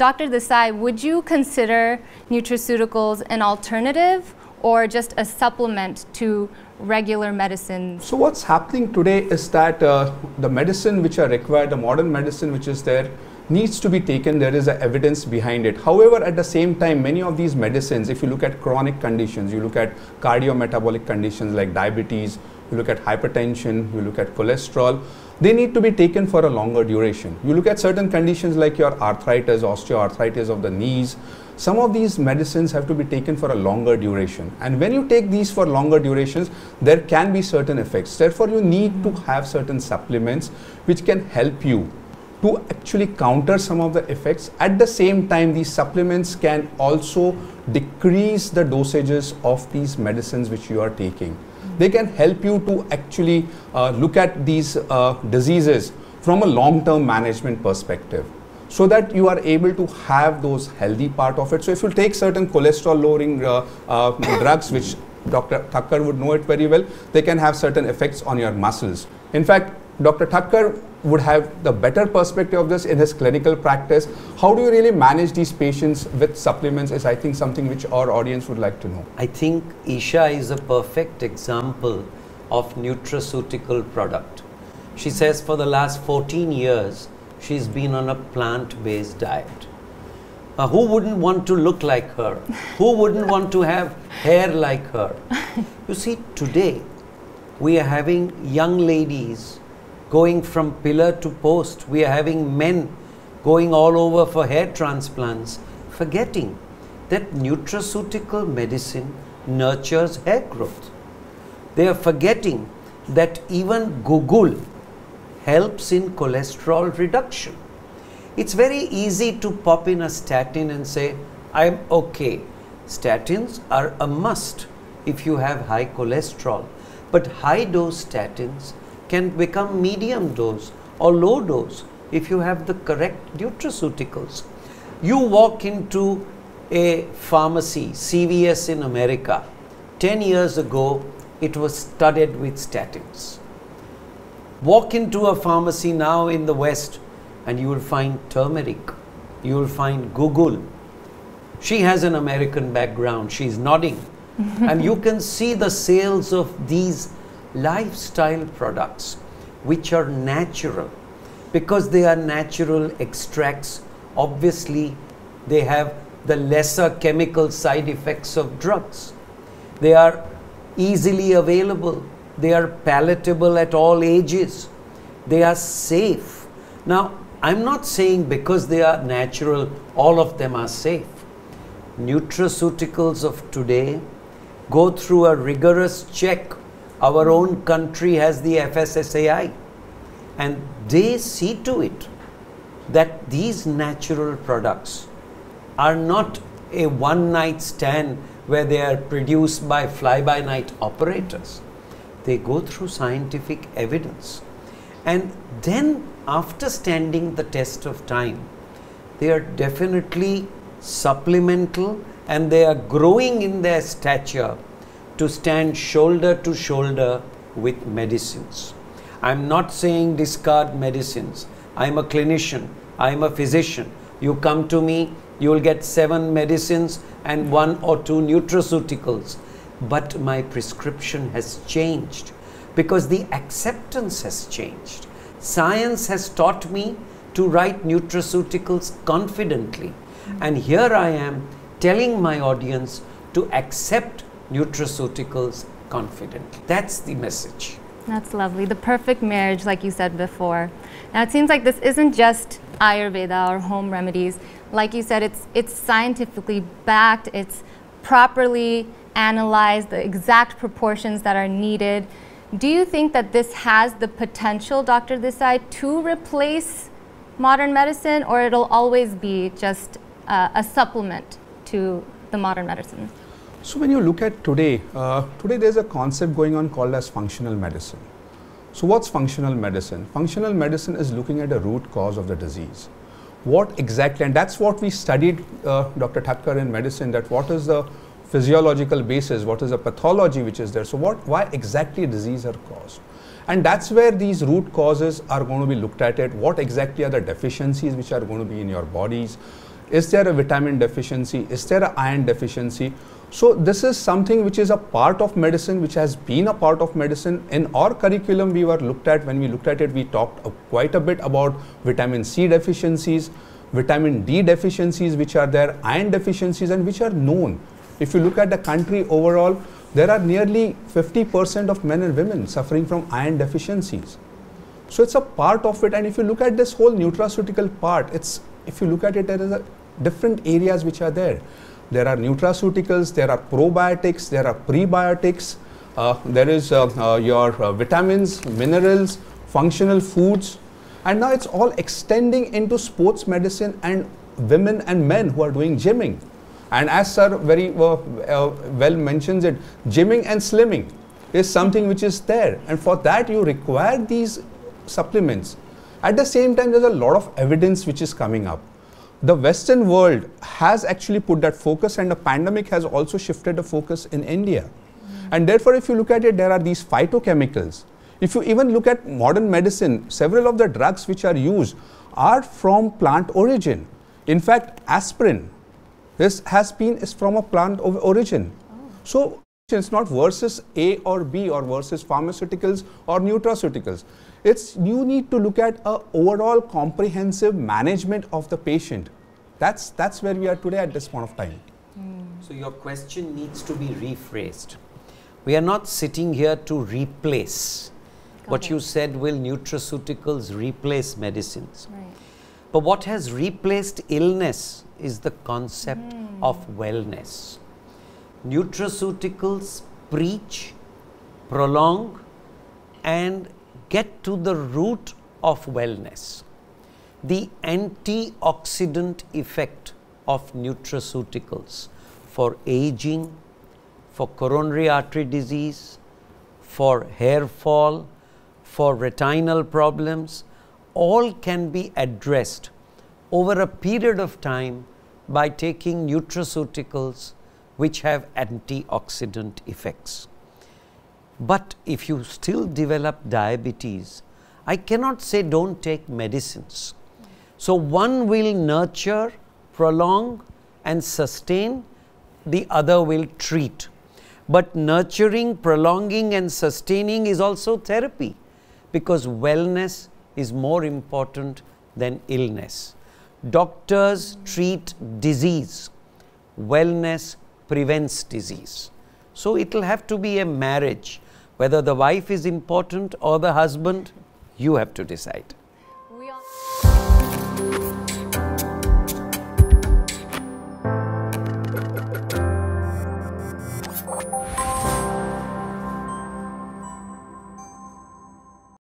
Dr. Desai, would you consider nutraceuticals an alternative or just a supplement to regular medicines? So what's happening today is that uh, the medicine which are required, the modern medicine which is there, needs to be taken. There is a evidence behind it. However, at the same time, many of these medicines, if you look at chronic conditions, you look at cardiometabolic conditions like diabetes, you look at hypertension, you look at cholesterol, they need to be taken for a longer duration. You look at certain conditions like your arthritis, osteoarthritis of the knees, some of these medicines have to be taken for a longer duration. And when you take these for longer durations, there can be certain effects. Therefore, you need to have certain supplements which can help you to actually counter some of the effects. At the same time, these supplements can also decrease the dosages of these medicines which you are taking. They can help you to actually uh, look at these uh, diseases from a long-term management perspective so that you are able to have those healthy part of it. So if you take certain cholesterol lowering uh, uh, drugs, which Dr. Thacker would know it very well, they can have certain effects on your muscles. In fact, Dr. Thacker would have the better perspective of this in his clinical practice. How do you really manage these patients with supplements is I think something which our audience would like to know. I think Isha is a perfect example of nutraceutical product. She says for the last 14 years, she's been on a plant based diet. Uh, who wouldn't want to look like her? Who wouldn't want to have hair like her? You see, today we are having young ladies going from pillar to post. We are having men going all over for hair transplants, forgetting that nutraceutical medicine nurtures hair growth. They are forgetting that even guggul helps in cholesterol reduction. It's very easy to pop in a statin and say, I'm okay. Statins are a must if you have high cholesterol, but high dose statins can become medium dose or low dose if you have the correct nutraceuticals. You walk into a pharmacy, CVS in America, 10 years ago, it was studded with statins. Walk into a pharmacy now in the West and you will find turmeric, you will find guggul. She has an American background, she's nodding. and you can see the sales of these lifestyle products which are natural because they are natural extracts obviously they have the lesser chemical side effects of drugs they are easily available they are palatable at all ages. They are safe. Now, I'm not saying because they are natural, all of them are safe. Nutraceuticals of today go through a rigorous check. Our own country has the FSSAI, and they see to it that these natural products are not a one night stand where they are produced by fly by night operators they go through scientific evidence. And then, after standing the test of time, they are definitely supplemental and they are growing in their stature to stand shoulder to shoulder with medicines. I'm not saying discard medicines. I'm a clinician, I'm a physician. You come to me, you will get seven medicines and one or two nutraceuticals but my prescription has changed because the acceptance has changed. Science has taught me to write nutraceuticals confidently. And here I am telling my audience to accept nutraceuticals confidently. That's the message. That's lovely. The perfect marriage, like you said before. Now, it seems like this isn't just Ayurveda or home remedies. Like you said, it's, it's scientifically backed, it's properly analyzed, the exact proportions that are needed. Do you think that this has the potential, Dr. Desai, to replace modern medicine, or it'll always be just uh, a supplement to the modern medicine? So when you look at today, uh, today there's a concept going on called as functional medicine. So what's functional medicine? Functional medicine is looking at the root cause of the disease. What exactly, and that's what we studied, uh, Dr. Thacker in medicine, that what is the physiological basis, what is the pathology which is there. So what, why exactly disease are caused? And that's where these root causes are going to be looked at it. What exactly are the deficiencies which are going to be in your bodies? Is there a vitamin deficiency? Is there an iron deficiency? So this is something which is a part of medicine, which has been a part of medicine. In our curriculum, we were looked at, when we looked at it, we talked quite a bit about vitamin C deficiencies, vitamin D deficiencies which are there, iron deficiencies and which are known. If you look at the country overall, there are nearly 50% of men and women suffering from iron deficiencies. So it's a part of it and if you look at this whole nutraceutical part, it's if you look at it, there is a different areas which are there. There are nutraceuticals, there are probiotics, there are prebiotics, uh, there is uh, uh, your uh, vitamins, minerals, functional foods, and now it's all extending into sports medicine and women and men who are doing gymming. And as sir very well mentions it, gymming and slimming is something which is there. And for that you require these supplements. At the same time, there's a lot of evidence which is coming up. The Western world has actually put that focus and the pandemic has also shifted the focus in India. Mm. And therefore, if you look at it, there are these phytochemicals if you even look at modern medicine, several of the drugs which are used are from plant origin. In fact, aspirin this has been is from a plant of origin. Oh. So it's not versus A or B or versus pharmaceuticals or nutraceuticals. It's you need to look at a overall comprehensive management of the patient. That's that's where we are today at this point of time. Mm. So your question needs to be rephrased. We are not sitting here to replace what you said will nutraceuticals replace medicines? Right. But what has replaced illness is the concept mm. of wellness. Nutraceuticals preach, prolong, and get to the root of wellness. The antioxidant effect of nutraceuticals for aging, for coronary artery disease, for hair fall, for retinal problems, all can be addressed over a period of time by taking nutraceuticals which have antioxidant effects. But if you still develop diabetes, I cannot say don't take medicines. So one will nurture, prolong and sustain, the other will treat. But nurturing, prolonging and sustaining is also therapy because wellness is more important than illness. Doctors treat disease, wellness prevents disease. So it will have to be a marriage. Whether the wife is important or the husband, you have to decide.